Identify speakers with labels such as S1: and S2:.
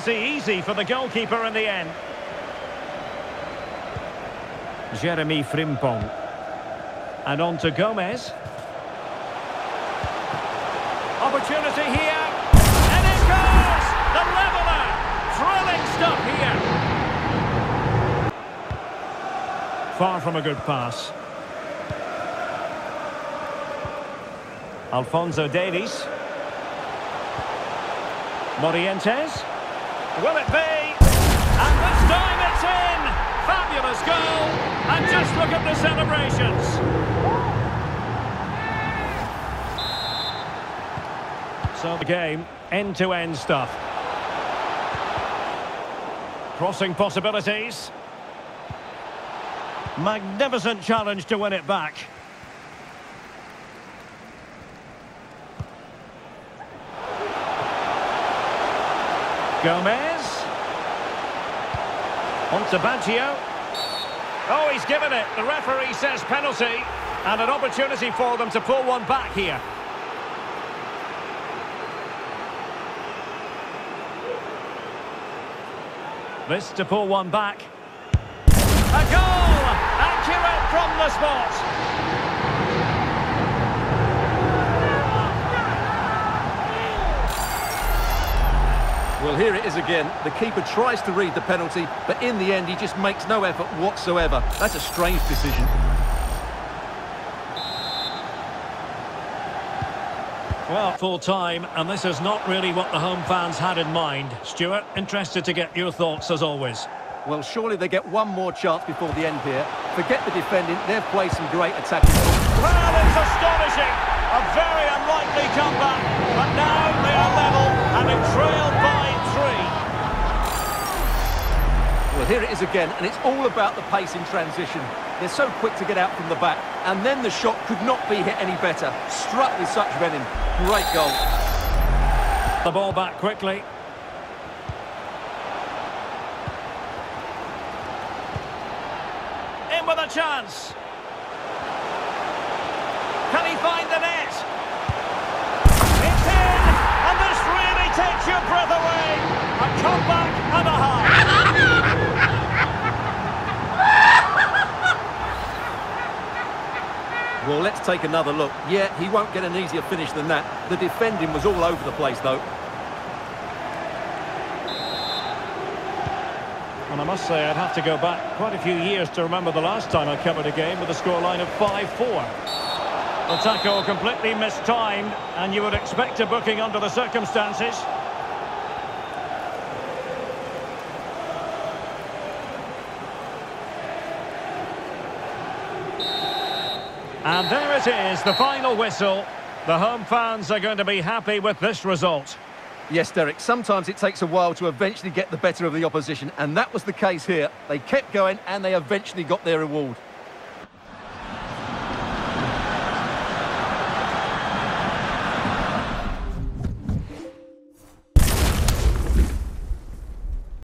S1: pretty easy for the goalkeeper in the end. Jeremy Frimpong. And on to Gomez. Opportunity here. And it goes! The leveller! Thrilling stuff here. Far from a good pass. Alphonso Davies. Morientes. Will it be? And this time it's in! Fabulous goal! And just look at the celebrations. So the game, end-to-end stuff. Crossing possibilities. Magnificent challenge to win it back. Gomez. On to Baggio. Oh, he's given it. The referee says penalty. And an opportunity for them to pull one back here. This to pull one back. A goal! Accurate from the spot.
S2: Well, here it is again. The keeper tries to read the penalty, but in the end, he just makes no effort whatsoever. That's a strange decision.
S1: Well, full time, and this is not really what the home fans had in mind. Stuart, interested to get your thoughts as always.
S2: Well, surely they get one more chance before the end here. Forget the defending. They've played some great attacking.
S1: Well, it's astonishing. A very unlikely comeback,
S2: Well, here it is again, and it's all about the pace in transition. They're so quick to get out from the back, and then the shot could not be hit any better. Struck with such venom. Great goal.
S1: The ball back quickly. In with a chance. Can he find the net? It's in! And this really takes your breath away. A comeback and a half.
S2: Well, let's take another look. Yeah, he won't get an easier finish than that. The defending was all over the place, though.
S1: And I must say, I'd have to go back quite a few years to remember the last time I covered a game with a scoreline of 5-4. The tackle completely mistimed, and you would expect a booking under the circumstances. And there it is, the final whistle. The home fans are going to be happy with this result.
S2: Yes, Derek, sometimes it takes a while to eventually get the better of the opposition, and that was the case here. They kept going, and they eventually got their reward.